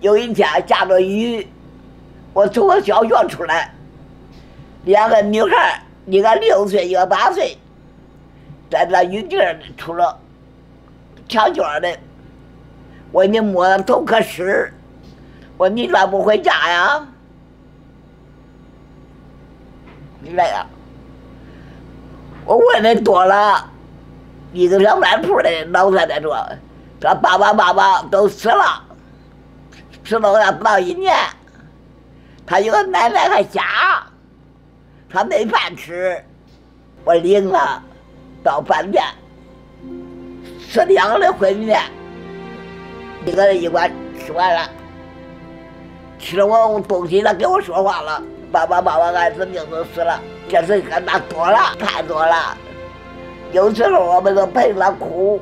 有一天下着雨，我从我小学出来，两个女孩，一个六岁，一个八岁，在那雨地儿出了墙角的。我你摸都可湿，我你咋不回家呀？你来呀！我问的多了，一个小卖铺的老太太说，说爸爸妈妈都死了，吃了不到一年，他有个奶奶还瞎，他没饭吃，我领他到饭店吃两的烩面。一个人一碗吃完了，吃了我东西了，跟我说话了。爸爸妈妈儿子命都死了，这事跟他多了，太多了。有时候我们都陪他哭。